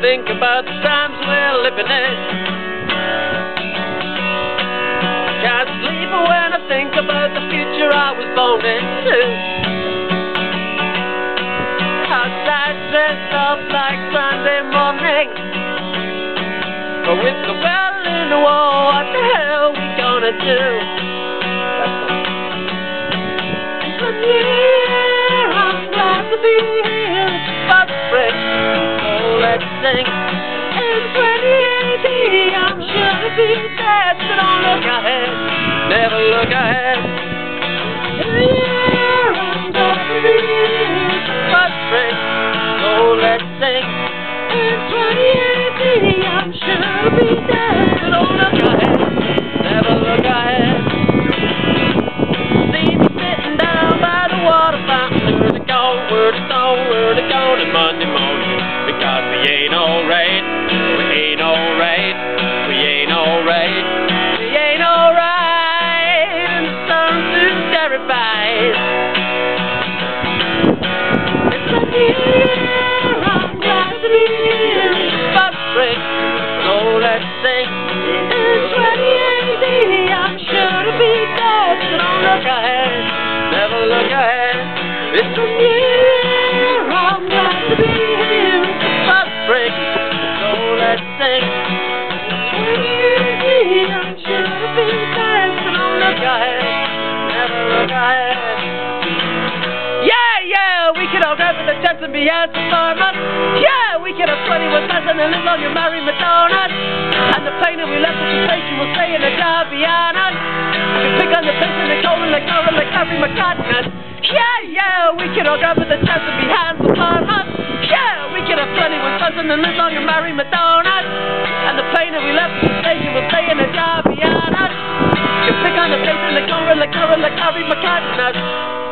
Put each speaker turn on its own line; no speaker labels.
think about the times we're living in. Can't sleep when I think about the future I was born into. Outside dressed up like Sunday morning. But with the well in the wall, what the hell we gonna do? In 2080, I'm sure to be dead, so don't look ahead, never look ahead. Here I'm. But so oh, let's sing. In 2080, I'm sure to be dead, so don't look ahead, never look ahead. Sitting down by the look ahead, never look ahead. It's a year, I'm glad to be here. But break, so let's sing. 2080, I'm sure to be dead, so don't look ahead, never look ahead. Yeah, yeah, we can all grab the chance and be farmers. Yeah, we can have 21 thousand and live long and marry Madonna. And the plane that we left at the station will stay in the Daviana. We can pick on the place in the cold like Nora, like Harry McCartney. Yeah, yeah, we can all grab with the chance and be hands farmers. Yeah, we can have 21 thousand and live long and marry Madonna. And the plane that we left the station will stay in the Daviana. We can pick on the place in the cold like Nora, like Harry McCartney.